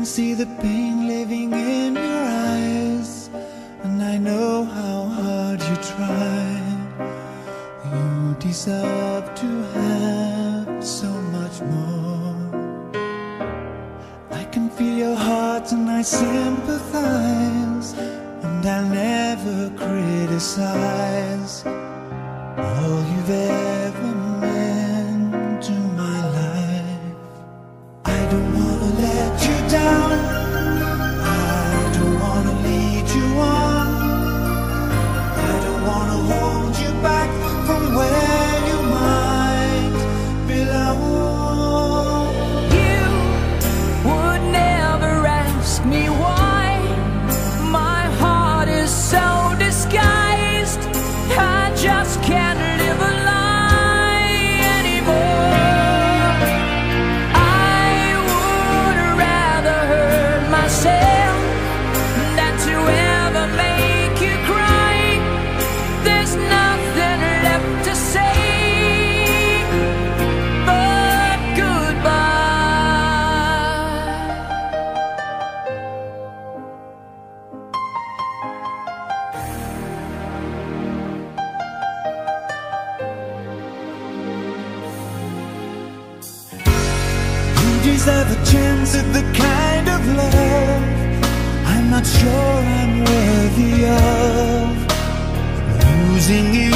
can see the pain living in your eyes, and I know how hard you tried. You deserve to have so much more. I can feel your heart and I sympathize, and I'll never criticize deserve a chance at the kind of love. I'm not sure I'm worthy of. Losing you.